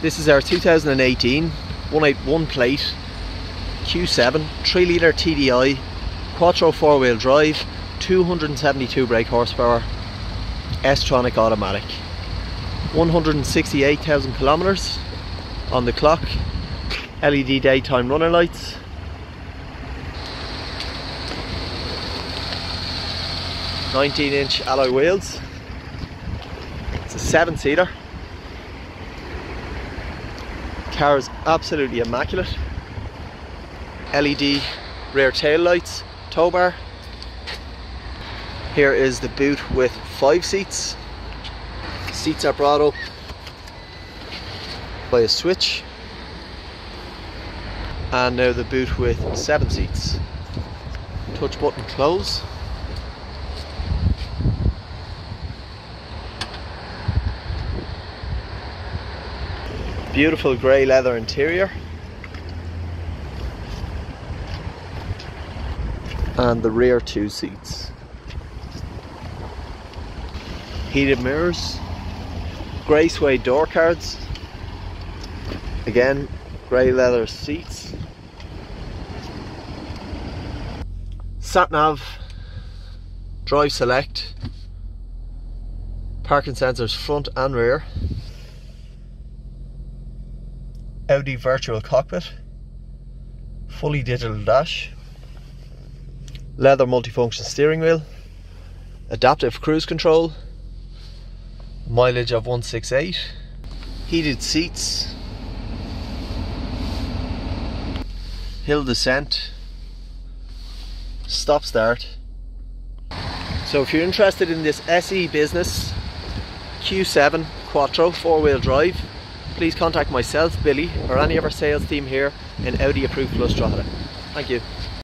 This is our 2018 181 plate Q7 3 litre TDI Quattro 4 wheel drive 272 brake horsepower S-tronic automatic 168,000 kilometers on the clock LED daytime runner lights Nineteen inch alloy wheels. It's a seven seater. Car is absolutely immaculate. LED rear tail lights, tow bar. Here is the boot with five seats. Seats are brought up by a switch. And now the boot with seven seats. Touch button close. Beautiful grey leather interior. And the rear two seats. Heated mirrors. Grey suede door cards. Again, grey leather seats. Sat nav. Drive select. Parking sensors front and rear. Audi virtual cockpit, fully digital dash, leather multifunction steering wheel, adaptive cruise control, mileage of 168, heated seats, hill descent, stop start. So if you're interested in this SE business Q7 Quattro four wheel drive please contact myself, Billy, or any of our sales team here in Audi Approved Plus Drogheda. Thank you.